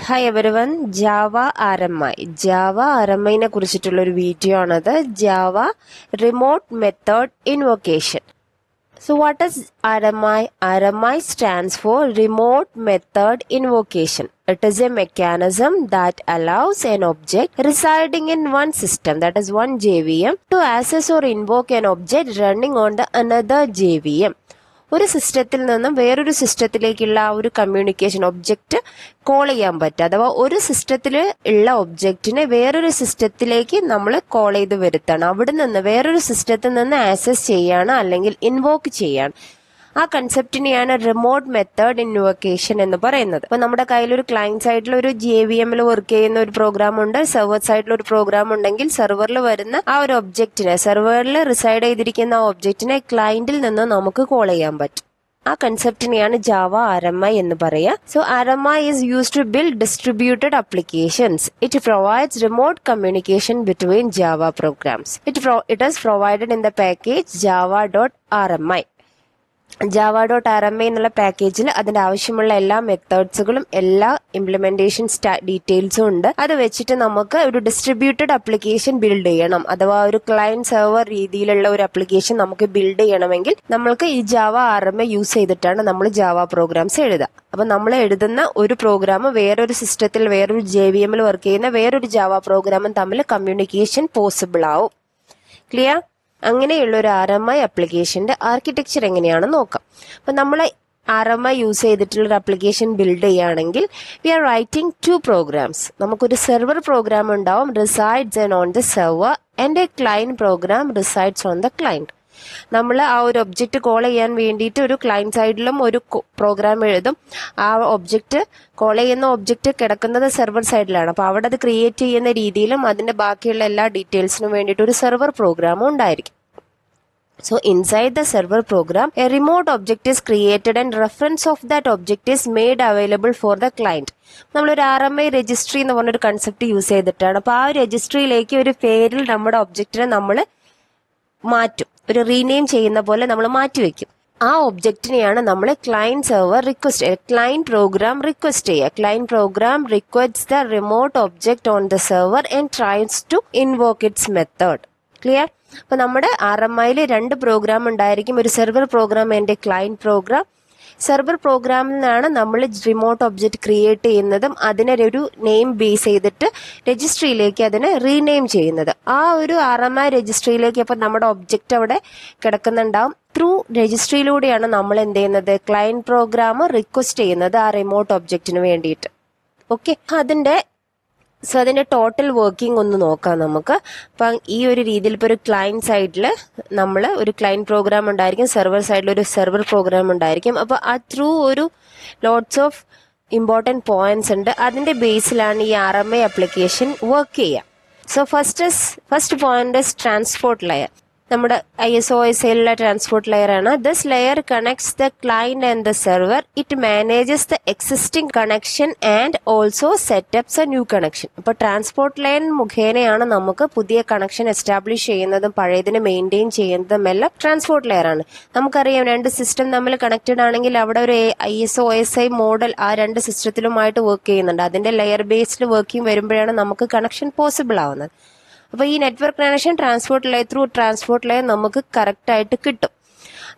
Hi everyone Java RMI Java ആരമ്മയിനെ കുറിച്ചിട്ടുള്ള ഒരു video ആണത് Java remote method invocation So what is RMI? RMI stands for Remote Method Invocation. It is a mechanism that allows an object residing in one system, that is one JVM, to access or invoke an object running on the another JVM. ഒരു സിസ്റ്റത്തിൽ നിന്നും വേറൊരു സിസ്റ്റത്തിലേക്കുള്ള ആ ഒരു communication object call ചെയ്യാൻ പറ്റും. അഥവാ ഒരു സിസ്റ്റത്തിൽ ഉള്ള ഒബ്ജക്റ്റിനെ വേറൊരു സിസ്റ്റത്തിലേക്ക് നമ്മൾ കോൾ ചെയ്ത് വരുത്താണ്. അവിടെ നിന്ന് വേറൊരു സിസ്റ്റത്തിൽ നിന്ന് ആക്സസ് ചെയ്യാണ് അല്ലെങ്കിൽ ഇൻവോക്ക് ചെയ്യാണ്. ആ കൺസെപ്റ്റിനെയാണ് റിമോട്ട് മെത്തേഡ് ഇൻവോക്കേഷൻ എന്ന് പറയുന്നത്. അപ്പൊ നമ്മുടെ കയ്യിൽ ഒരു ക്ലയന്റ് സൈഡിൽ ഒരു ജെ വി എമ്മിൽ വർക്ക് ചെയ്യുന്ന ഒരു പ്രോഗ്രാം ഉണ്ട്. സെർവർ സൈഡിൽ ഒരു പ്രോഗ്രാം ഉണ്ടെങ്കിൽ സെർവറിൽ വരുന്ന ആ ഒരു ഒബ്ജക്റ്റിനെ സെർവറിൽ റിസൈഡ് ചെയ്തിരിക്കുന്ന ആ ഒബ്ജക്റ്റിനെ ക്ലയന്റിൽ നിന്ന് നമുക്ക് കോൾ ചെയ്യാൻ പറ്റും. ആ കൺസെപ്റ്റിനെയാണ് ജാവ ആരമ്മ എന്ന് പറയുക. So RMI is use to build distributed applications it provides remote communication between Java programs it it is provided in the package Java dot R M I Java dot R M I എന്നുള്ള പാക്കേജിൽ അതിന്റെ ആവശ്യമുള്ള എല്ലാ മെത്തേഡ്സുകളും എല്ലാ implementation ഡീറ്റെയിൽസും ഉണ്ട്. അത് വെച്ചിട്ട് നമുക്ക് ഒരു ഡിസ്ട്രിബ്യൂട്ടഡ് അപ്ലിക്കേഷൻ ബിൽഡ് ചെയ്യണം. അഥവാ ഒരു ക്ലയന്റ് സെർവർ രീതിയിലുള്ള ഒരു അപ്ലിക്കേഷൻ നമുക്ക് ബിൽഡ് ചെയ്യണമെങ്കിൽ നമ്മൾക്ക് ഈ Java R M I use ചെയ്തിട്ടാണ് നമ്മൾ ജാവ പ്രോഗ്രാംസ് എഴുതുക. അപ്പൊ നമ്മൾ എഴുതുന്ന ഒരു പ്രോഗ്രാം വേറൊരു സിസ്റ്റത്തിൽ വേറൊരു ജെ വി എമ്മിൽ വർക്ക് ചെയ്യുന്ന വേറൊരു ജാവ പ്രോഗ്രാമും തമ്മിൽ കമ്മ്യൂണിക്കേഷൻ പോസിബിൾ ആവും. ക്ലിയർ അങ്ങനെയുള്ള ഒരു ആർ എം ഐ അപ്ലിക്കേഷന്റെ ആർക്കിടെക്ചർ എങ്ങനെയാണെന്ന് നോക്കാം. അപ്പൊ നമ്മൾ ആർ എം ഐ യൂസ് ചെയ്തിട്ടുള്ള ഒരു അപ്ലിക്കേഷൻ ബിൽഡ് ചെയ്യുകയാണെങ്കിൽ we are writing two programs നമുക്കൊരു സെർവർ പ്രോഗ്രാം ഉണ്ടാവും resides on the server and a client program resides on the client നമ്മൾ ആ ഒരു ഒബ്ജക്റ്റ് കോൾ ചെയ്യാൻ വേണ്ടിയിട്ട് ഒരു ക്ലയന്റ് സൈഡിലും ഒരു പ്രോഗ്രാം എഴുതും. ആ ഒബ്ജക്റ്റ് കോൾ ചെയ്യുന്ന ഒബ്ജക്റ്റ് കിടക്കുന്നത് സെർവർ സൈഡിലാണ് അപ്പോൾ അവിടെ അത് ക്രിയേറ്റ് ചെയ്യുന്ന രീതിയിലും അതിന്റെ ബാക്കിയുള്ള എല്ലാ ഡീറ്റെയിൽസിനും വേണ്ടിയിട്ട് ഒരു സെർവർ പ്രോഗ്രാമും ഉണ്ടായിരിക്കും. So inside the server program, a remote object is created and reference of that object is made available for the client. നമ്മളൊരു ആർ എം ഐ രജിസ്ട്രി എന്ന് പറഞ്ഞൊരു കൺസെപ്റ്റ് യൂസ് ചെയ്തിട്ടാണ്. അപ്പോൾ ആ രജിസ്ട്രിയിലേക്ക് ഒരു പേരിൽ നമ്മുടെ ഒബ്ജക്റ്റിനെ നമ്മൾ മാറ്റും. ഒരു റീനെയിം ചെയ്യുന്ന പോലെ നമ്മൾ മാറ്റിവെക്കും ആ ഒബ്ജക്റ്റിനെയാണ് നമ്മൾ client server request client program request ചെയ്യുക. Client program request the remote object on the server and tries to invoke its method clear അപ്പൊ നമ്മുടെ ആർ എം ഐയിൽ രണ്ട് പ്രോഗ്രാം ഉണ്ടായിരിക്കും. ഒരു server program and client program server പ്രോഗ്രാമിൽ നിന്നാണ് നമ്മൾ റിമോട്ട് ഒബ്ജക്റ്റ് ക്രിയേറ്റ് ചെയ്യുന്നതും അതിനെ ഒരു നെയിം ബേസ് ചെയ്തിട്ട് രജിസ്ട്രിയിലേക്ക് അതിനെ റീനെയിം ചെയ്യുന്നത്. ആ ഒരു ആർ എം ഐ രജിസ്ട്രിയിലേക്ക് അപ്പോൾ നമ്മുടെ ഒബ്ജക്റ്റ് അവിടെ കിടക്കുന്നുണ്ടാവും. ത്രൂ രജിസ്ട്രിയിലൂടെയാണ് നമ്മൾ എന്ത് ചെയ്യുന്നത്? ക്ലയന്റ് പ്രോഗ്രാം റിക്വസ്റ്റ് ചെയ്യുന്നത് ആ റിമോട്ട് ഒബ്ജക്റ്റിന് വേണ്ടിയിട്ട്. ഓക്കെ? അതിന്റെ സോ അതിന്റെ ടോട്ടൽ വർക്കിംഗ് ഒന്ന് നോക്കാം നമുക്ക്. അപ്പം ഈ ഒരു രീതിയിൽ ഇപ്പോൾ ഒരു ക്ലയന്റ് സൈഡിൽ നമ്മൾ ഒരു ക്ലയന്റ് പ്രോഗ്രാം ഉണ്ടായിരിക്കും സെർവർ സൈഡിൽ ഒരു സെർവർ പ്രോഗ്രാം ഉണ്ടായിരിക്കും. അപ്പോൾ ആ ത്രൂ ഒരു ലോട്ട്സ് ഓഫ് ഇമ്പോർട്ടന്റ് പോയിന്റ്സ് ഉണ്ട്. അതിന്റെ ബേസിലാണ് ഈ R M I application work ചെയ്യുക so first first point transport layer നമ്മുടെ ഐ എസ് ഒ എസ് എല്ലുള്ള ട്രാൻസ്പോർട്ട് ലെയർ ആണ്. This layer connects the client and the server it manages the existing connection and also setups a new connection അപ്പോൾ transport line മുഖേനയാണ് നമുക്ക് പുതിയ connection establish ചെയ്യുന്നതും പഴയതിനെ maintain ചെയ്യുന്നതും എല്ലാം ട്രാൻസ്പോർട്ട് ലെയർ ആണ്. നമുക്കറിയാം രണ്ട് സിസ്റ്റം തമ്മിൽ കണക്റ്റഡ് ആണെങ്കിൽ അവിടെ ഒരു I S O S I model ആ രണ്ട് സിസ്റ്റത്തിലുമായിട്ട് വർക്ക് ചെയ്യുന്നുണ്ട്. അതിന്റെ ലെയർ ബേസ്ഡ് വർക്കിംഗ് വരുമ്പോഴാണ് നമുക്ക് കണക്ഷൻ പോസിബിൾ ആവുന്നത്. അപ്പോൾ ഈ network connection transport layer through transport layer നമുക്ക് കറക്റ്റായിട്ട് കിട്ടും.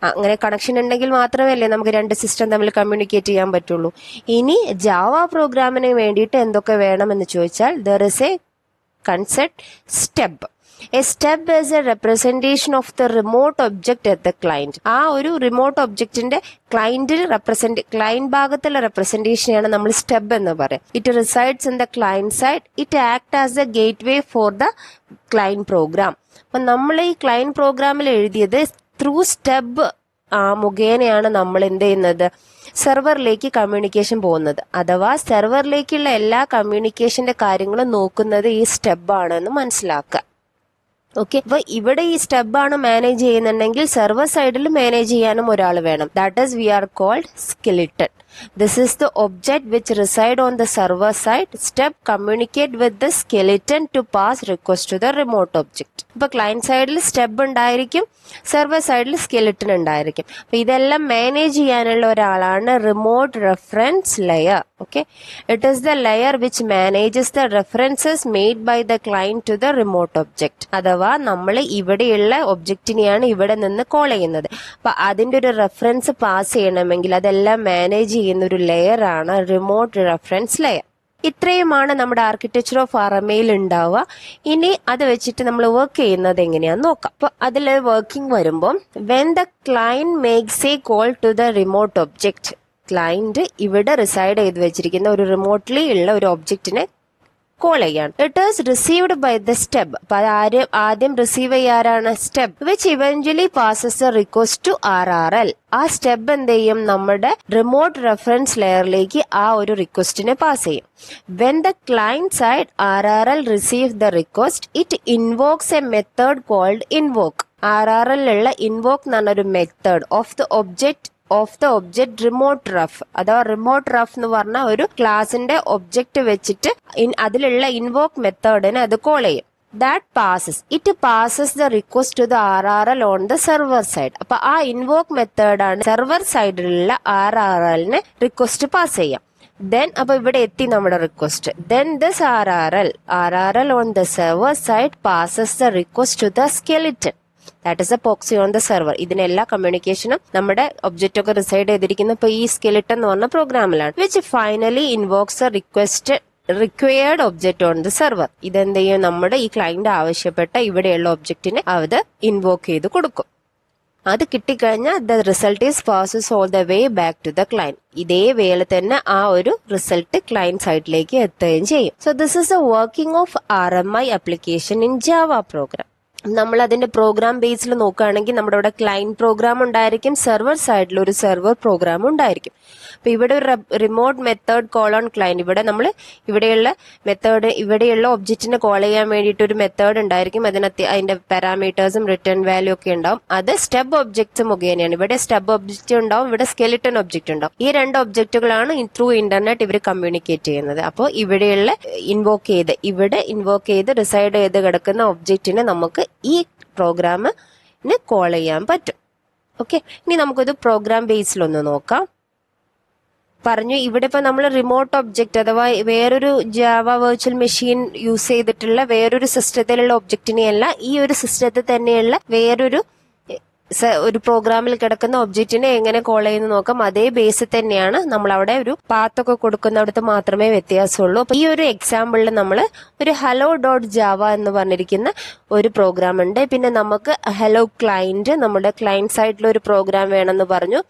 അങ്ങനെ കണക്ഷൻ ഉണ്ടെങ്കിൽ മാത്രമല്ലേ നമുക്ക് രണ്ട് സിസ്റ്റം തമ്മിൽ കമ്മ്യൂണിക്കേറ്റ് ചെയ്യാൻ പറ്റുള്ളൂ. ഇനി ജാവ പ്രോഗ്രാമിന് വേണ്ടിയിട്ട് എന്തൊക്കെ വേണമെന്ന് ചോദിച്ചാൽ there is a concept stub a stub is a representation of the remote object at the client ആ ഒരു റിമോട്ട് ഒബ്ജക്റ്റിന്റെ ക്ലൈന്റിൽ റെപ്രസെന്റ് ക്ലൈന്റ് ഭാഗത്തുള്ള റെപ്രസെന്റേഷനെയാണ് നമ്മൾ സ്റ്റെപ്പ് എന്ന് പറയുക. It resides in the client side it act as a gateway for the client program അപ്പൊ നമ്മൾ ഈ ക്ലൈന്റ് പ്രോഗ്രാമിൽ എഴുതിയത് ത്രൂ സ്റ്റെപ്പ് മുഖേനയാണ് നമ്മൾ എന്ത് ചെയ്യുന്നത്? സെർവറിലേക്ക് കമ്മ്യൂണിക്കേഷൻ പോകുന്നത്. അഥവാ സെർവറിലേക്കുള്ള എല്ലാ കമ്മ്യൂണിക്കേഷന്റെ കാര്യങ്ങളും നോക്കുന്നത് ഈ സ്റ്റെപ്പ് ആണെന്ന് മനസ്സിലാക്കുക. ഓക്കെ അപ്പൊ ഇവിടെ ഈ സ്റ്റെബ് ആണ് മാനേജ് ചെയ്യുന്നുണ്ടെങ്കിൽ സെർവർ സൈഡിൽ മാനേജ് ചെയ്യാനും ഒരാൾ വേണം. That is we are called skeleton this is the object which reside on the server side. Step communicate with the skeleton to pass request to the remote object. ഇപ്പോൾ client സൈഡിൽ stub ഉണ്ടായിരിക്കും server സൈഡിൽ skeleton ഉണ്ടായിരിക്കും. അപ്പോൾ ഇതെല്ലാം manage ചെയ്യാനുള്ള ഒരാളാണ് remote reference layer okay it is the layer which manages the references made by the client to the remote object അഥവാ നമ്മൾ ഇവിടെയുള്ള ഒബ്ജക്റ്റിനെയാണ് ഇവിടെ നിന്ന് കോൾ ചെയ്യുന്നത്. അപ്പോൾ അതിന്റെ ഒരു റെഫറൻസ് പാസ് ചെയ്യണമെങ്കിൽ അതെല്ലാം മാനേജ് ചെയ്യുന്ന ഒരു ലെയർ ആണ് റിമോട്ട് റെഫറൻസ് ലെയർ ഇത്രയുമാണ് നമ്മുടെ ആർക്കിടെക്ചർ ഓഫ് അറമയിൽ ഉണ്ടാവുക. ഇനി അത് വെച്ചിട്ട് നമ്മൾ വർക്ക് ചെയ്യുന്നത് എങ്ങനെയാന്ന് നോക്കാം. അപ്പൊ അതിൽ വർക്കിംഗ് വരുമ്പോൾ when the client makes a call to the remote object client ഇവിടെ റിസൈഡ് ചെയ്ത് വെച്ചിരിക്കുന്ന ഒരു റിമോട്ട്ലി ഉള്ള ഒരു ഒബ്ജക്റ്റിനെ കോൾ ചെയ്യാണ്. Is received by the stub ആരും ആദ്യം receive ചെയ്യാറാണ് stub which eventually passes request to R R L ആ സ്റ്റെപ്പ് എന്ത് ചെയ്യും? നമ്മുടെ റിമോട്ട് റെഫറൻസ് ലെയറിലേക്ക് ആ ഒരു റിക്വസ്റ്റിനെ പാസ് ചെയ്യും. When the client side R R L receive the request it invokes a method called invoke R R L ഉള്ള ഇൻവോക്ക് എന്ന് പറഞ്ഞ ഒരു method of the object of the object remote ref അഥവാ റിമോട്ട് റഫ് എന്ന് പറഞ്ഞ ഒരു ക്ലാസിന്റെ object വെച്ചിട്ട് അതിലുള്ള ഇൻവോക്ക് മെത്തേഡിനെ അത് കോൾ ചെയ്യും. That passes it passes the request to the R R L on the server side അപ്പൊ ആ ഇൻവോക്ക് മെത്തേഡാണ് സെർവർ സൈഡിലുള്ള ആർ ആർ എല്ലിന് റിക്വസ്റ്റ് പാസ് ചെയ്യാം. ദെൻ അപ്പൊ ഇവിടെ എത്തി നമ്മുടെ request then this R R L R R L on the server side passes the request to the skeleton that is a proxy on the server ഇതിനെല്ലാ കമ്മ്യൂണിക്കേഷനും നമ്മുടെ object ഒക്കെ reside ചെയ്തിരിക്കുന്ന ഇപ്പൊ ഈ സ്കെലിട്ട് എന്ന് പറഞ്ഞ പ്രോഗ്രാമിലാണ് which finally invokes request required object on the server ഇതെന്ത് ചെയ്യും? നമ്മുടെ ഈ ക്ലയന്റ് ആവശ്യപ്പെട്ട ഇവിടെയുള്ള ഒബ്ജക്റ്റിനെ അത് ഇൻവോക്ക് ചെയ്ത് കൊടുക്കും. അത് കിട്ടിക്കഴിഞ്ഞാൽ the result is passes all the way back to the client ഇതേ വേല തന്നെ ആ ഒരു റിസൾട്ട് ക്ലയന്റ് സൈഡിലേക്ക് എത്തുകയും ചെയ്യും. So this is a working of R M I application in Java program നമ്മൾ അതിന്റെ പ്രോഗ്രാം ബേസിൽ നോക്കുകയാണെങ്കിൽ നമ്മുടെ ഇവിടെ ക്ലയന്റ് പ്രോഗ്രാം ഉണ്ടായിരിക്കും സെർവർ സൈഡിൽ ഒരു സെർവർ പ്രോഗ്രാം ഉണ്ടായിരിക്കും. അപ്പൊ ഇവിടെ ഒരു remote method call on client ഇവിടെ നമ്മൾ ഇവിടെയുള്ള മെത്തേഡ് ഇവിടെയുള്ള ഒബ്ജക്റ്റിനെ കോൾ ചെയ്യാൻ വേണ്ടിയിട്ട് ഒരു മെത്തേഡ് ഉണ്ടായിരിക്കും. അതിനകത്ത് അതിന്റെ പാരാമീറ്റേഴ്സും റിട്ടേൺ വാല്യൂ ഒക്കെ ഉണ്ടാവും. അത് സ്റ്റെബ് ഒബ്ജക്ട്സ് മുഖേനയാണ്. ഇവിടെ സ്റ്റെബ് ഒബ്ജക്റ്റ് ഉണ്ടാവും ഇവിടെ സ്കെലിറ്റൺ ഒബ്ജക്റ്റ് ഉണ്ടാവും. ഈ രണ്ട് ഒബ്ജക്റ്റുകളാണ് ത്രൂ ഇന്റർനെറ്റ് ഇവർ കമ്മ്യൂണിക്കേറ്റ് ചെയ്യുന്നത്. അപ്പോൾ ഇവിടെയുള്ള ഇൻവോക്ക് ചെയ്ത് ഇവിടെ ഇൻവോക്ക് ചെയ്ത് റിസൈഡ് ചെയ്ത് കിടക്കുന്ന ഒബ്ജക്റ്റിനെ നമുക്ക് ഈ പ്രോഗ്രാമിന് കോൾ ചെയ്യാൻ പറ്റും. ഓക്കെ ഇനി നമുക്കൊരു പ്രോഗ്രാം ബേസിലൊന്ന് നോക്കാം. പറഞ്ഞു ഇവിടെ ഇപ്പൊ നമ്മൾ റിമോട്ട് ഒബ്ജക്റ്റ് അഥവാ വേറൊരു ജാവ വെർച്വൽ മെഷീൻ യൂസ് ചെയ്തിട്ടുള്ള വേറൊരു സിസ്റ്റത്തിലുള്ള ഒബ്ജക്റ്റിനെയല്ല ഈ ഒരു സിസ്റ്റത്തിൽ തന്നെയുള്ള വേറൊരു ഒരു പ്രോഗ്രാമിൽ കിടക്കുന്ന ഒബ്ജക്റ്റിനെ എങ്ങനെ കോൾ ചെയ്യുന്ന നോക്കാം. അതേ ബേസിൽ തന്നെയാണ് നമ്മൾ അവിടെ ഒരു പാത്തൊക്കെ കൊടുക്കുന്നിടത്ത് മാത്രമേ വ്യത്യാസമുള്ളൂ. അപ്പൊ ഈ ഒരു എക്സാമ്പിളിൽ നമ്മൾ ഒരു ഹലോ ഡോട്ട് ജാവ എന്ന് പറഞ്ഞിരിക്കുന്ന ഒരു പ്രോഗ്രാം ഉണ്ട്. പിന്നെ നമുക്ക് ഹലോ ക്ലയന്റ് നമ്മുടെ ക്ലൈന്റ് സൈഡിൽ ഒരു പ്രോഗ്രാം വേണമെന്ന് പറഞ്ഞു.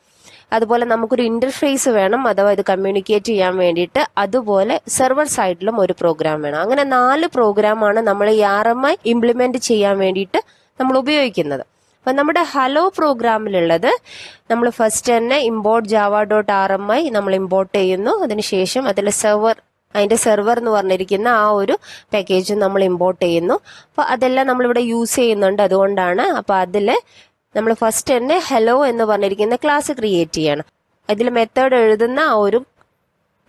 അതുപോലെ നമുക്കൊരു ഇന്റർഫേസ് വേണം അഥവാ ഇത് കമ്മ്യൂണിക്കേറ്റ് ചെയ്യാൻ വേണ്ടിയിട്ട്. അതുപോലെ സെർവർ സൈഡിലും ഒരു പ്രോഗ്രാം വേണം. അങ്ങനെ നാല് പ്രോഗ്രാം ആണ് നമ്മൾ ഈ ആർ എം ഐ ഇംപ്ലിമെന്റ് ചെയ്യാൻ വേണ്ടിയിട്ട് നമ്മൾ ഉപയോഗിക്കുന്നത്. അപ്പൊ നമ്മുടെ ഹലോ പ്രോഗ്രാമിലുള്ളത് നമ്മൾ ഫസ്റ്റ് തന്നെ import Java dot R M I നമ്മൾ ഇമ്പോർട്ട് ചെയ്യുന്നു. അതിനുശേഷം അതിൽ സെർവർ അതിന്റെ സെർവർ എന്ന് പറഞ്ഞിരിക്കുന്ന ആ ഒരു പാക്കേജ് നമ്മൾ ഇമ്പോർട്ട് ചെയ്യുന്നു. അപ്പോൾ അതെല്ലാം നമ്മളിവിടെ യൂസ് ചെയ്യുന്നുണ്ട് അതുകൊണ്ടാണ് അപ്പോൾ അതിൽ നമ്മൾ ഫസ്റ്റ് തന്നെ ഹലോ എന്ന് പറഞ്ഞിരിക്കുന്ന ക്ലാസ് ക്രിയേറ്റ് ചെയ്യണം. അതിൽ മെത്തേഡ് എഴുതുന്ന ആ ഒരു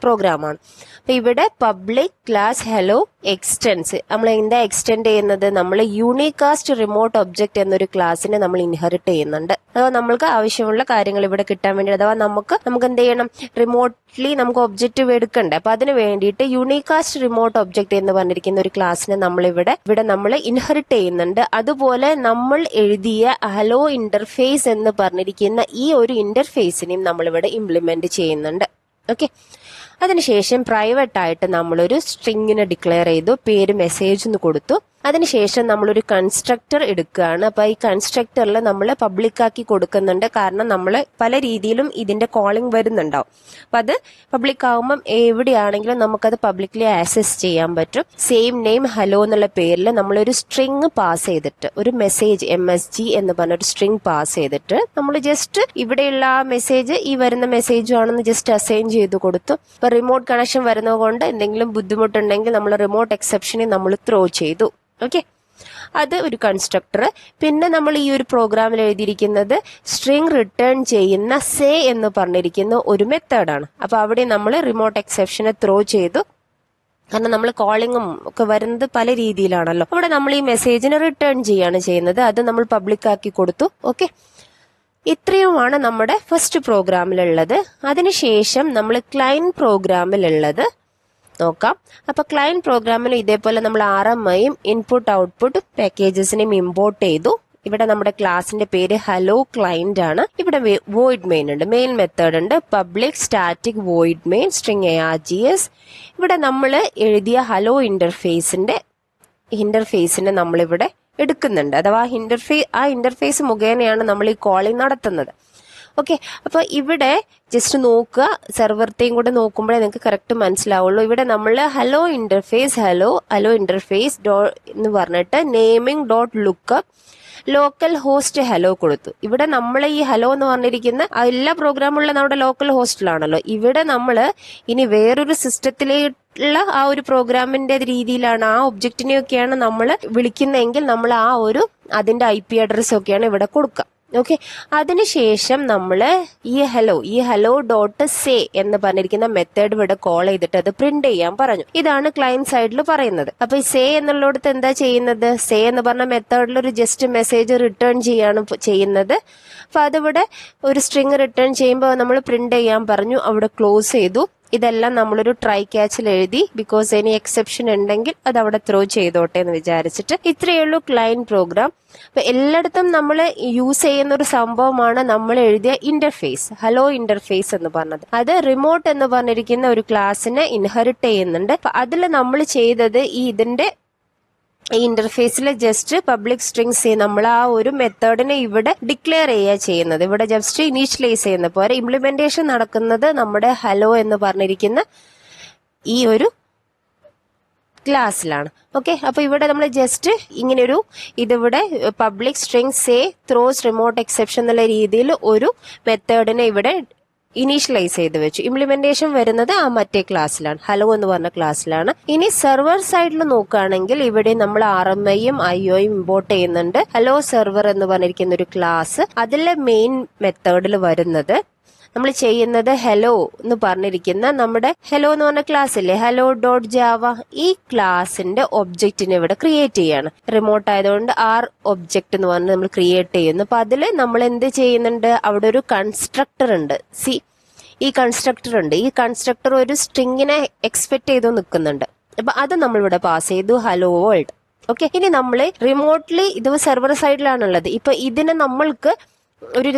പ്രോഗ്രാമാണ് ഇവിടെ പബ്ലിക് ക്ലാസ് ഹലോ എക്സ്റ്റൻസ് നമ്മൾ എന്താ എക്സ്റ്റെൻഡ് ചെയ്യുന്നത്? നമ്മൾ യൂണികാസ്റ്റ് റിമോട്ട് ഒബ്ജക്റ്റ് എന്നൊരു ക്ലാസ്സിനെ നമ്മൾ ഇൻഹെറിറ്റ് ചെയ്യുന്നുണ്ട്. അഥവാ നമ്മൾക്ക് ആവശ്യമുള്ള കാര്യങ്ങൾ ഇവിടെ കിട്ടാൻ വേണ്ടി അഥവാ നമുക്ക് നമുക്ക് എന്ത് ചെയ്യണം? റിമോട്ട്ലി നമുക്ക് ഒബ്ജക്റ്റ് എടുക്കണ്ടേ. അപ്പൊ അതിന് വേണ്ടിയിട്ട് യൂണികാസ്റ്റ് റിമോട്ട് ഒബ്ജക്റ്റ് എന്ന് പറഞ്ഞിരിക്കുന്ന ഒരു ക്ലാസ്സിനെ നമ്മൾ ഇവിടെ ഇവിടെ നമ്മൾ ഇൻഹെറിറ്റ് ചെയ്യുന്നുണ്ട്. അതുപോലെ നമ്മൾ എഴുതിയ ഹലോ ഇന്റർഫേസ് എന്ന് പറഞ്ഞിരിക്കുന്ന ഈ ഒരു ഇന്റർഫേസിനെയും നമ്മൾ ഇവിടെ ഇംപ്ലിമെന്റ് ചെയ്യുന്നുണ്ട്. ഓക്കെ അതിനുശേഷം പ്രൈവറ്റ് ആയിട്ട് നമ്മളൊരു സ്ട്രിങ്ങിനെ ഡിക്ലെയർ ചെയ്തു പേര് മെസ്സേജ് എന്ന് കൊടുത്തു. അതിനുശേഷം നമ്മളൊരു കൺസ്ട്രക്ടർ എടുക്കുകയാണ്. അപ്പൊ ഈ കൺസ്ട്രക്ടറിൽ നമ്മൾ പബ്ലിക് ആക്കി കൊടുക്കുന്നുണ്ട്. കാരണം നമ്മൾ പല രീതിയിലും ഇതിന്റെ കോളിംഗ് വരുന്നുണ്ടാവും. അപ്പൊ അത് പബ്ലിക് ആകുമ്പം എവിടെയാണെങ്കിലും നമുക്കത് പബ്ലിക്കലി ആക്സസ് ചെയ്യാൻ പറ്റും. സെയിം നെയിം ഹലോ എന്നുള്ള പേരിൽ നമ്മളൊരു സ്ട്രിങ് പാസ് ചെയ്തിട്ട് ഒരു മെസ്സേജ് എം എസ് ജി എന്ന് പറഞ്ഞ ഒരു സ്ട്രിങ് പാസ് ചെയ്തിട്ട് നമ്മൾ ജസ്റ്റ് ഇവിടെയുള്ള ആ മെസ്സേജ് ഈ വരുന്ന മെസ്സേജും ആണെന്ന് ജസ്റ്റ് അസൈൻ ചെയ്ത് കൊടുത്തു. ഇപ്പൊ റിമോട്ട് കണക്ഷൻ വരുന്നത് കൊണ്ട് എന്തെങ്കിലും ബുദ്ധിമുട്ടുണ്ടെങ്കിൽ നമ്മൾ റിമോട്ട് എക്സെപ്ഷനെ നമ്മൾ ത്രോ ചെയ്തു. ഓക്കെ അത് ഒരു കൺസ്ട്രക്ടർ പിന്നെ നമ്മൾ ഈ ഒരു പ്രോഗ്രാമിൽ എഴുതിയിരിക്കുന്നത് സ്ട്രിങ് റിട്ടേൺ ചെയ്യുന്ന സേ എന്ന് പറഞ്ഞിരിക്കുന്ന ഒരു മെത്തേഡാണ് അപ്പോൾ അവിടെ നമ്മൾ റിമോട്ട് എക്സെപ്ഷനെ ത്രോ ചെയ്തു. കാരണം നമ്മൾ കോളിങ്ങും ഒക്കെ വരുന്നത് പല രീതിയിലാണല്ലോ. അവിടെ നമ്മൾ ഈ മെസ്സേജിനെ റിട്ടേൺ ചെയ്യാണ് ചെയ്യുന്നത്. അത് നമ്മൾ പബ്ലിക് ആക്കി കൊടുത്തു. ഓക്കെ ഇത്രയുമാണ് നമ്മുടെ ഫസ്റ്റ് പ്രോഗ്രാമിലുള്ളത് അതിനുശേഷം നമ്മൾ ക്ലൈൻ പ്രോഗ്രാമിലുള്ളത് നോക്കാം. അപ്പൊ ക്ലയന്റ് പ്രോഗ്രാമിൽ ഇതേപോലെ നമ്മൾ ആർ എം ഐയും ഇൻപുട്ട് ഔട്ട്പുട്ട് പാക്കേജസിനെയും ഇമ്പോർട്ട് ചെയ്തു. ഇവിടെ നമ്മുടെ ക്ലാസിന്റെ പേര് ഹലോ ക്ലയന്റ് ആണ്. ഇവിടെ വോയിഡ് മെയിൻ ഉണ്ട്. മെയിൻ മെത്തേഡ് ഉണ്ട്. Public static void main string A R G S ഇവിടെ നമ്മൾ എഴുതിയ ഹലോ ഇന്റർഫേസിന്റെ ഇന്റർഫേസിനെ നമ്മളിവിടെ എടുക്കുന്നുണ്ട്. അഥവാ ഇന്റർഫേ ആ ഇന്റർഫേസ് മുഖേനയാണ് നമ്മൾ ഈ കോളിംഗ് നടത്തുന്നത്. ഓക്കെ അപ്പോൾ ഇവിടെ ജസ്റ്റ് നോക്കുക. സെർവറത്തെയും കൂടെ നോക്കുമ്പോഴേ നിങ്ങൾക്ക് കറക്റ്റ് മനസ്സിലാവുള്ളൂ. ഇവിടെ നമ്മൾ hello interface hello hello interface ഡോ എന്ന് പറഞ്ഞിട്ട് naming dot lookup local host hello കൊടുത്തു. ഇവിടെ നമ്മൾ ഈ ഹലോ എന്ന് പറഞ്ഞിരിക്കുന്ന എല്ലാ പ്രോഗ്രാമുള്ള നമ്മുടെ ലോക്കൽ ഹോസ്റ്റിലാണല്ലോ ഇവിടെ നമ്മൾ ഇനി വേറൊരു സിസ്റ്റത്തിലുള്ള ആ ഒരു പ്രോഗ്രാമിന്റെ രീതിയിലാണ് ആ ഒബ്ജക്റ്റിനെയൊക്കെയാണ് നമ്മൾ വിളിക്കുന്നതെങ്കിൽ നമ്മൾ ആ ഒരു അതിന്റെ ഐ പി അഡ്രസ് ഒക്കെയാണ് ഇവിടെ കൊടുക്കുക. ഓക്കെ അതിനുശേഷം നമ്മൾ ഈ ഹലോ ഈ ഹലോ ഡോട്ട് സേ എന്ന് പറഞ്ഞിരിക്കുന്ന മെത്തേഡ് ഇവിടെ കോൾ ചെയ്തിട്ട് അത് പ്രിന്റ് ചെയ്യാൻ പറഞ്ഞു. ഇതാണ് ക്ലയന്റ് സൈഡിൽ പറയുന്നത്. അപ്പൊ ഈ സേ എന്നുള്ളിടത്ത് എന്താ ചെയ്യുന്നത്? സേ എന്ന് പറഞ്ഞ മെത്തേഡിൽ ഒരു ജസ്റ്റ് മെസ്സേജ് റിട്ടേൺ ചെയ്യാണ് ചെയ്യുന്നത്. അപ്പൊ അതിവിടെ ഒരു സ്ട്രിങ് റിട്ടേൺ ചെയ്യുമ്പോൾ നമ്മൾ പ്രിന്റ് ചെയ്യാൻ പറഞ്ഞു അവിടെ ക്ലോസ് ചെയ്തു. ഇതെല്ലാം നമ്മളൊരു ട്രൈ ക്യാച്ചിൽ എഴുതി ബിക്കോസ് എനി എക്സെപ്ഷൻ ഉണ്ടെങ്കിൽ അത് അവിടെ ത്രോ ചെയ്തോട്ടെ എന്ന് വിചാരിച്ചിട്ട് ഇത്രയേ ഉള്ളൂ ക്ലയന്റ് പ്രോഗ്രാം അപ്പൊ എല്ലായിടത്തും നമ്മൾ യൂസ് ചെയ്യുന്ന ഒരു സംഭവമാണ് നമ്മൾ എഴുതിയ ഇന്റർഫേസ് ഹലോ ഇന്റർഫേസ് എന്ന് പറഞ്ഞത്. അത് റിമോട്ട് എന്ന് പറഞ്ഞിരിക്കുന്ന ഒരു ക്ലാസ്സിനെ ഇൻഹെറിറ്റ് ചെയ്യുന്നുണ്ട്. അതിൽ നമ്മൾ ചെയ്തത് ഈ ഇതിന്റെ ഈ ഇന്റർഫേസിൽ ജസ്റ്റ് പബ്ലിക് സ്ട്രിങ്സ് നമ്മൾ ആ ഒരു മെത്തേഡിനെ ഇവിടെ ഡിക്ലെയർ ചെയ്യുക ചെയ്യുന്നത്. ഇവിടെ ജസ്റ്റ് ഇനീഷ്യലൈസ് ചെയ്യുന്ന പോലെ ഇംപ്ലിമെന്റേഷൻ നടക്കുന്നത് നമ്മുടെ ഹലോ എന്ന് പറഞ്ഞിരിക്കുന്ന ഈ ഒരു ക്ലാസ്സിലാണ് ഓക്കെ അപ്പൊ ഇവിടെ നമ്മൾ ജസ്റ്റ് ഇങ്ങനെ ഒരു ഇതിവിടെ public string say throws remote exception എന്നുള്ള രീതിയിൽ ഒരു മെത്തേഡിനെ ഇവിടെ ഇനീഷ്യലൈസ് ചെയ്ത് വെച്ചു. ഇംപ്ലിമെന്റേഷൻ വരുന്നത് ആ മറ്റേ ക്ലാസ്സിലാണ് ഹലോ എന്ന് പറഞ്ഞ ക്ലാസ്സിലാണ് ഇനി സെർവർ സൈഡിൽ നോക്കുകയാണെങ്കിൽ ഇവിടെ നമ്മൾ ആർ എം ഐയും ഐ ഒയും ഇമ്പോർട്ട് ചെയ്യുന്നുണ്ട്. ഹലോ സെർവർ എന്ന് പറഞ്ഞിരിക്കുന്ന ഒരു ക്ലാസ് അതിലെ മെയിൻ മെത്തേഡിൽ വരുന്നത് നമ്മൾ ചെയ്യുന്നത് ഹലോ എന്ന് പറഞ്ഞിരിക്കുന്ന നമ്മുടെ ഹലോ എന്ന് പറഞ്ഞ ക്ലാസ് ഇല്ലേ? ഹലോ ഡോട്ട് ജാവ ഈ ക്ലാസിന്റെ ഒബ്ജക്റ്റിനെ ഇവിടെ ക്രിയേറ്റ് ചെയ്യാണ്. റിമോട്ട് ആയതുകൊണ്ട് ആർ ഒബ്ജക്റ്റ് എന്ന് പറഞ്ഞ് നമ്മൾ ക്രിയേറ്റ് ചെയ്യുന്നു. അപ്പൊ അതിൽ നമ്മൾ എന്ത് ചെയ്യുന്നുണ്ട്? അവിടെ ഒരു കൺസ്ട്രക്ടർ ഉണ്ട്. സി ഈ കൺസ്ട്രക്ടർ ഉണ്ട്. ഈ കൺസ്ട്രക്ടർ ഒരു സ്ട്രിങ്ങിനെ എക്സ്പെക്ട് ചെയ്തു നിൽക്കുന്നുണ്ട്. അപ്പൊ അത് നമ്മളിവിടെ പാസ് ചെയ്തു. ഹലോ വേൾഡ് ഓക്കെ ഇനി നമ്മൾ റിമോട്ട്ലി ഇത് സെർവർ സൈഡിലാണുള്ളത് ഇപ്പൊ ഇതിനെ നമ്മൾക്ക് ഒരു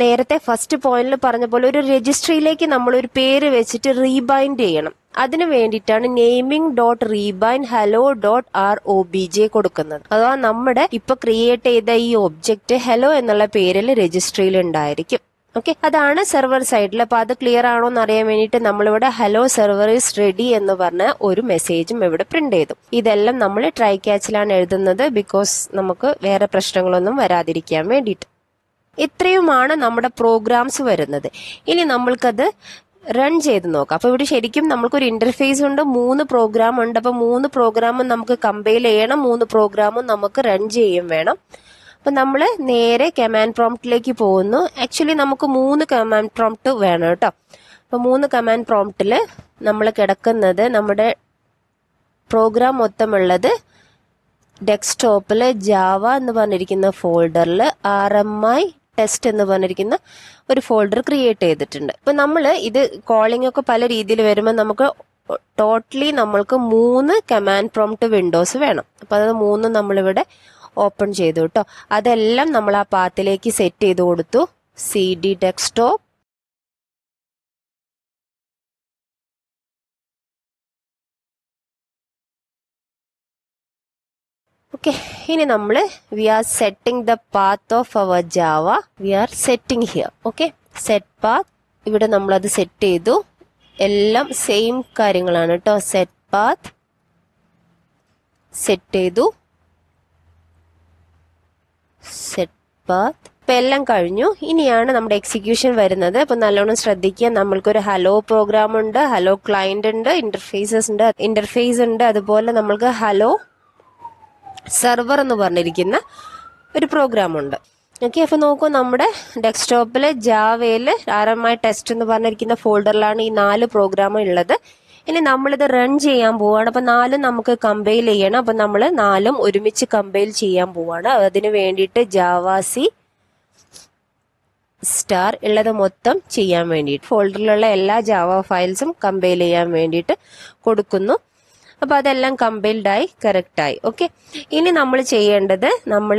നേരത്തെ ഫസ്റ്റ് പോയിന്റിൽ പറഞ്ഞ പോലെ ഒരു രജിസ്ട്രിയിലേക്ക് നമ്മൾ ഒരു പേര് വെച്ചിട്ട് റീബൈൻഡ് ചെയ്യണം. അതിനു വേണ്ടിയിട്ടാണ് naming dot rebind hello dot R O B J കൊടുക്കുന്നത്. അഥവാ നമ്മുടെ ഇപ്പൊ ക്രിയേറ്റ് ചെയ്ത ഈ ഒബ്ജക്റ്റ് ഹലോ എന്നുള്ള പേരിൽ രജിസ്ട്രിയിൽ ഉണ്ടായിരിക്കും. ഓക്കെ അതാണ് സെർവർ സൈഡിൽ അപ്പൊ അത് ക്ലിയർ ആണോ എന്ന് അറിയാൻ വേണ്ടിയിട്ട് നമ്മളിവിടെ ഹലോ സെർവർ ഇസ് റെഡി എന്ന് പറഞ്ഞ ഒരു മെസ്സേജും ഇവിടെ പ്രിന്റ് ചെയ്തു. ഇതെല്ലാം നമ്മൾ ട്രൈ ക്യാച്ചിലാണ് എഴുതുന്നത് ബിക്കോസ് നമുക്ക് വേറെ പ്രശ്നങ്ങളൊന്നും വരാതിരിക്കാൻ വേണ്ടിയിട്ട്. ഇത്രയുമാണ് നമ്മുടെ പ്രോഗ്രാംസ് വരുന്നത്. ഇനി നമ്മൾക്കത് റൺ ചെയ്ത് നോക്കാം. അപ്പോൾ ഇവിടെ ശരിക്കും നമുക്കൊരു ഇന്റർഫേസ് ഉണ്ട് മൂന്ന് പ്രോഗ്രാം ഉണ്ട്. അപ്പോൾ മൂന്ന് പ്രോഗ്രാമും നമുക്ക് കമ്പൈൽ ചെയ്യണം മൂന്ന് പ്രോഗ്രാമും നമുക്ക് റൺ ചെയ്യും വേണം. അപ്പൊ നമ്മൾ നേരെ കമാൻഡ് പ്രോംപ്റ്റിലേക്ക് പോകുന്നു. ആക്ച്വലി നമുക്ക് മൂന്ന് കമാൻഡ് പ്രോംപ്റ്റ് വേണം കേട്ടോ. അപ്പോൾ മൂന്ന് കമാൻഡ് പ്രോംപ്റ്റിൽ നമ്മൾ കിടക്കുന്നത് നമ്മുടെ പ്രോഗ്രാം മൊത്തമുള്ളത് ഡെസ്ക്ടോപ്പിൽ ജാവ എന്ന് പറഞ്ഞിരിക്കുന്ന ഫോൾഡറിൽ ആർ എം ഐ ടെസ്റ്റ് എന്ന് പറഞ്ഞിരിക്കുന്ന ഒരു ഫോൾഡർ ക്രിയേറ്റ് ചെയ്തിട്ടുണ്ട്. ഇപ്പൊ നമ്മൾ ഇത് കോളിംഗ് ഒക്കെ പല രീതിയിൽ വരുമ്പോൾ നമുക്ക് ടോട്ടലി നമ്മൾക്ക് മൂന്ന് കമാൻഡ് പ്രോംപ്റ്റ് വിൻഡോസ് വേണം. അപ്പൊ അത് മൂന്ന് നമ്മളിവിടെ ഓപ്പൺ ചെയ്തു കേട്ടോ. അതെല്ലാം നമ്മൾ ആ പാത്തിലേക്ക് സെറ്റ് ചെയ്ത് കൊടുത്തു. സി ഡി ഡെസ്ക്ടോപ്പ് ഓക്കെ ഇനി നമ്മൾ we are setting the path of our Java we are setting here okay set path ഇവിടെ നമ്മൾ അത് സെറ്റ് ചെയ്തു. എല്ലാം സെയിം കാര്യങ്ങളാണ് കേട്ടോ സെറ്റ് പാത്ത് സെറ്റ് ചെയ്തു. സെറ്റ് പാത്ത് ഇപ്പൊ എല്ലാം കഴിഞ്ഞു. ഇനിയാണ് നമ്മുടെ എക്സിക്യൂഷൻ വരുന്നത്. അപ്പൊ നല്ലോണം ശ്രദ്ധിക്കുക. നമ്മൾക്കൊരു ഹലോ പ്രോഗ്രാം ഉണ്ട് ഹലോ ക്ലയന്റ് ഉണ്ട് ഇന്റർഫേസസ് ഉണ്ട് ഇന്റർഫേസ് ഉണ്ട്. അതുപോലെ നമ്മൾക്ക് ഹലോ സെർവർ എന്ന് പറഞ്ഞിരിക്കുന്ന ഒരു പ്രോഗ്രാം ഉണ്ട്. ഓക്കെ അപ്പൊ നോക്കൂ നമ്മുടെ ഡെസ്ക്ടോപ്പിൽ ജാവയിൽ ഐ ടെസ്റ്റ് എന്ന് പറഞ്ഞിരിക്കുന്ന ഫോൾഡറിലാണ് ഈ നാല് പ്രോഗ്രാം ഉള്ളത്. ഇനി നമ്മളിത് റൺ ചെയ്യാൻ പോവാണ്. അപ്പൊ നാലും നമുക്ക് കമ്പൈൽ ചെയ്യണം. അപ്പൊ നമ്മൾ നാലും ഒരുമിച്ച് കമ്പൈൽ ചെയ്യാൻ പോവാണ്. അതിന് വേണ്ടിയിട്ട് ജാവാസി സ്റ്റാർ ഉള്ളത് മൊത്തം ചെയ്യാൻ വേണ്ടിയിട്ട് ഫോൾഡറിലുള്ള എല്ലാ ജാവ ഫയൽസും കമ്പൈൽ ചെയ്യാൻ വേണ്ടിയിട്ട് കൊടുക്കുന്നു. അപ്പൊ അതെല്ലാം കമ്പൈൽഡ് ആയി കറക്റ്റ് ആയി. ഓക്കെ ഇനി നമ്മൾ ചെയ്യേണ്ടത് നമ്മൾ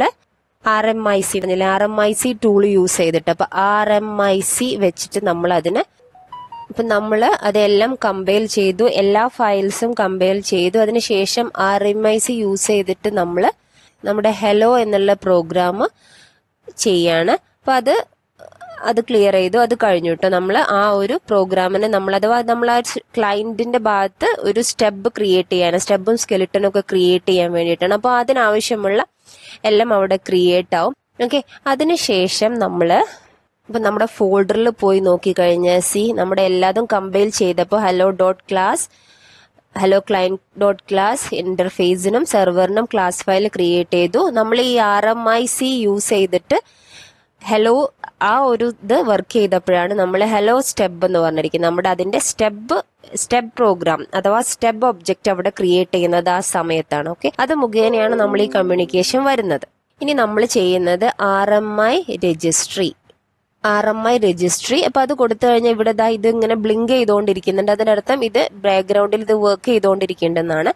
R M I C R M I C tool use ചെയ്തിട്ട് അപ്പൊ ആർ എം ഐ സി വെച്ചിട്ട് നമ്മൾ അതിന് അപ്പൊ നമ്മൾ അതെല്ലാം കമ്പയർ ചെയ്തു എല്ലാ ഫയൽസും കമ്പയർ ചെയ്തു. അതിനുശേഷം R M I C use ചെയ്തിട്ട് നമ്മൾ നമ്മുടെ ഹെലോ എന്നുള്ള പ്രോഗ്രാം ചെയ്യാണ്. അപ്പൊ അത് അത് ക്ലിയർ ചെയ്തു. അത് കഴിഞ്ഞു കേട്ടോ നമ്മൾ ആ ഒരു പ്രോഗ്രാമിനെ നമ്മൾ അഥവാ നമ്മൾ ആ ക്ലയന്റിന്റെ ഭാഗത്ത് ഒരു സ്റ്റെബ് ക്രിയേറ്റ് ചെയ്യാൻ സ്റ്റെബും സ്കെലിട്ടനും ഒക്കെ ക്രിയേറ്റ് ചെയ്യാൻ വേണ്ടിയിട്ടാണ്. അപ്പോൾ അതിനാവശ്യമുള്ള എല്ലാം അവിടെ ക്രിയേറ്റ് ആവും. ഓക്കെ അതിനുശേഷം നമ്മൾ ഇപ്പൊ നമ്മുടെ ഫോൾഡറിൽ പോയി നോക്കിക്കഴിഞ്ഞാൽ സി നമ്മുടെ എല്ലാതും കമ്പൈൽ ചെയ്തപ്പോൾ hello dot class hello client dot class ഇന്റർഫേസിനും സെർവറിനും ക്ലാസ് ഫയൽ ക്രിയേറ്റ് ചെയ്തു. നമ്മൾ ഈ R M I C use ചെയ്തിട്ട് ഹലോ ആ ഒരു ഇത് വർക്ക് ചെയ്തപ്പോഴാണ് നമ്മൾ ഹലോ സ്റ്റെപ്പ് എന്ന് പറഞ്ഞിരിക്കുന്നത്. നമ്മുടെ അതിന്റെ സ്റ്റെപ്പ് സ്റ്റെപ്പ് പ്രോഗ്രാം അഥവാ സ്റ്റെപ്പ് ഒബ്ജക്റ്റ് അവിടെ ക്രിയേറ്റ് ചെയ്യുന്നത് ആ സമയത്താണ്. ഓക്കെ അത് മുഖേനയാണ് നമ്മൾ ഈ കമ്മ്യൂണിക്കേഷൻ വരുന്നത്. ഇനി നമ്മൾ ചെയ്യുന്നത് R M I registry R M I registry അപ്പൊ അത് കൊടുത്തു കഴിഞ്ഞാൽ ഇവിടെ ദാ ഇത് ഇങ്ങനെ ബ്ലിങ്ക് ചെയ്തുകൊണ്ടിരിക്കുന്നുണ്ട്. അതിനർത്ഥം ഇത് ബാക്ക്ഗ്രൗണ്ടിൽ ഇത് വർക്ക് ചെയ്തുകൊണ്ടിരിക്കേണ്ടെന്നാണ്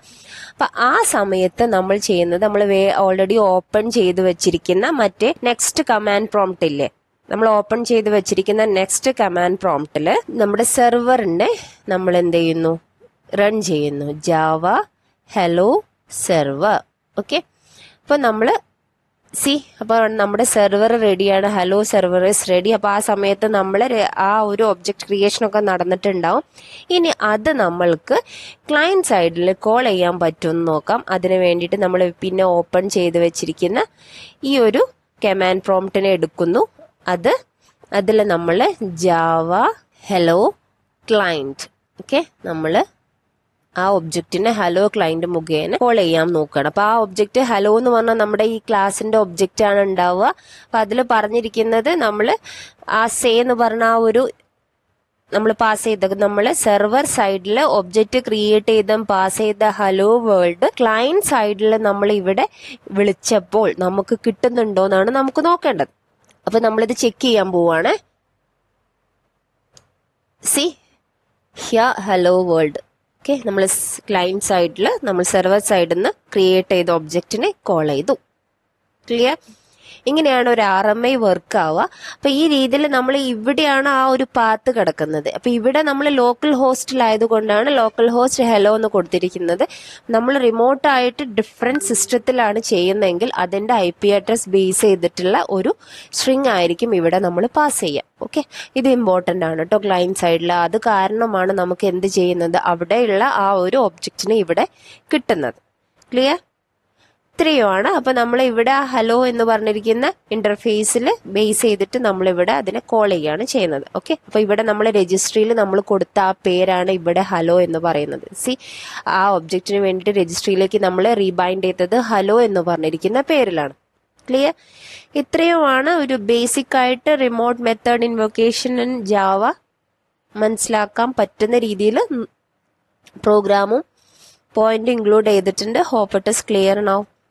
അപ്പൊ ആ സമയത്ത് നമ്മൾ ചെയ്യുന്നത് നമ്മൾ ഓൾറെഡി ഓപ്പൺ ചെയ്തു വെച്ചിരിക്കുന്ന മറ്റേ നെക്സ്റ്റ് കമാൻഡ് പ്രോംപ്റ്റ് ഇല്ലേ? നമ്മൾ ഓപ്പൺ ചെയ്ത് വെച്ചിരിക്കുന്ന നെക്സ്റ്റ് കമാൻഡ് പ്രോംപ്റ്റിൽ നമ്മുടെ സെർവറിനെ നമ്മൾ എന്ത് ചെയ്യുന്നു? റൺ ചെയ്യുന്നു. Java hello server. ഓക്കെ? അപ്പോൾ നമ്മൾ സി അപ്പോൾ നമ്മുടെ സെർവർ റെഡിയാണ്. Hello server is ready. അപ്പോൾ ആ സമയത്ത് നമ്മൾ ആ ഒരു ഒബ്ജക്റ്റ് ക്രിയേഷൻ ഒക്കെ നടന്നിട്ടുണ്ടാവും. ഇനി അത് നമ്മൾക്ക് ക്ലയന്റ് സൈഡിൽ കോൾ ചെയ്യാൻ പറ്റുമെന്ന് നോക്കാം. അതിന് വേണ്ടിയിട്ട് നമ്മൾ പിന്നെ ഓപ്പൺ ചെയ്ത് വെച്ചിരിക്കുന്ന ഈ ഒരു കമാൻഡ് പ്രോംപ്റ്റിനെ എടുക്കുന്നു. അത് അതിൽ നമ്മൾ ജാവ ഹലോ ക്ലൈന്റ് ഓക്കെ നമ്മൾ ആ ഒബ്ജക്റ്റിനെ ഹലോ ക്ലൈന്റ് മുഖേന കോൾ ചെയ്യാൻ നോക്കുകയാണ് അപ്പോൾ ആ ഒബ്ജക്റ്റ് ഹലോ എന്ന് പറഞ്ഞാൽ നമ്മുടെ ഈ ക്ലാസ്സിന്റെ ഒബ്ജക്റ്റ് ആണ് ഉണ്ടാവുക. അപ്പോൾ അതിൽ പറഞ്ഞിരിക്കുന്നത് നമ്മൾ ആ സേ എന്ന് പറഞ്ഞ ആ ഒരു നമ്മൾ പാസ് ചെയ്ത നമ്മൾ സെർവർ സൈഡിൽ ഒബ്ജക്റ്റ് ക്രിയേറ്റ് ചെയ്ത പാസ് ചെയ്ത ഹലോ വേൾഡ് ക്ലയന്റ് സൈഡിൽ നമ്മൾ ഇവിടെ വിളിച്ചപ്പോൾ നമുക്ക് കിട്ടുന്നുണ്ടോ എന്നാണ് നമുക്ക് നോക്കേണ്ടത്. അപ്പൊ നമ്മളിത് ചെക്ക് ചെയ്യാൻ പോവാണ്. See here hello world okay നമ്മൾ ക്ലയന്റ് സൈഡിൽ നമ്മൾ സെർവർ സൈഡിൽ നിന്ന് ക്രിയേറ്റ് ചെയ്ത ഒബ്ജക്റ്റിനെ കോൾ ചെയ്തു. ക്ലിയർ ഇങ്ങനെയാണ് ഒരു ആർ എം ഐ വർക്ക് ആവുക. അപ്പൊ ഈ രീതിയിൽ നമ്മൾ ഇവിടെയാണ് ആ ഒരു പാത്ത് കിടക്കുന്നത്. അപ്പൊ ഇവിടെ നമ്മൾ ലോക്കൽ ഹോസ്റ്റിലായതുകൊണ്ടാണ് ലോക്കൽ ഹോസ്റ്റ് ഹെലോ എന്ന് കൊടുത്തിരിക്കുന്നത്. നമ്മൾ റിമോട്ടായിട്ട് ഡിഫറെന്റ് സിസ്റ്റത്തിലാണ് ചെയ്യുന്നതെങ്കിൽ അതിന്റെ ഐ പി അഡ്രസ് ബേസ് ചെയ്തിട്ടുള്ള ഒരു സ്ട്രിങ് ആയിരിക്കും ഇവിടെ നമ്മൾ പാസ് ചെയ്യുക. ഓക്കെ ഇത് ഇമ്പോർട്ടന്റ് ആണ് കേട്ടോ ക്ലയന്റ് സൈഡിൽ അത് കാരണമാണ് നമുക്ക് എന്ത് ചെയ്യുന്നത്? അവിടെയുള്ള ആ ഒരു ഒബ്ജക്റ്റിന് ഇവിടെ കിട്ടുന്നത്. ക്ലിയർ ഇത്രയുമാണ്. അപ്പൊ നമ്മൾ ഇവിടെ ഹലോ എന്ന് പറഞ്ഞിരിക്കുന്ന ഇന്റർഫേസിൽ ബേസ് ചെയ്തിട്ട് നമ്മൾ ഇവിടെ അതിനെ കോൾ ചെയ്യാണ് ചെയ്യുന്നത്. ഓക്കെ അപ്പൊ ഇവിടെ നമ്മൾ രജിസ്ട്രിയിൽ നമ്മൾ കൊടുത്ത ആ പേരാണ് ഇവിടെ ഹലോ എന്ന് പറയുന്നത്. സി ആ ഒബ്ജക്റ്റിന് വേണ്ടിട്ട് രജിസ്ട്രിയിലേക്ക് നമ്മൾ റീബൈൻഡ് ചെയ്തത് ഹലോ എന്ന് പറഞ്ഞിരിക്കുന്ന പേരിലാണ്. ക്ലിയർ ഇത്രയുമാണ് ഒരു ബേസിക് ആയിട്ട് remote method invocation in Java മനസ്സിലാക്കാൻ പറ്റുന്ന രീതിയിൽ പ്രോഗ്രാമും പോയിന്റ് ഇൻക്ലൂഡ് ചെയ്തിട്ടുണ്ട്. Hope it is clear now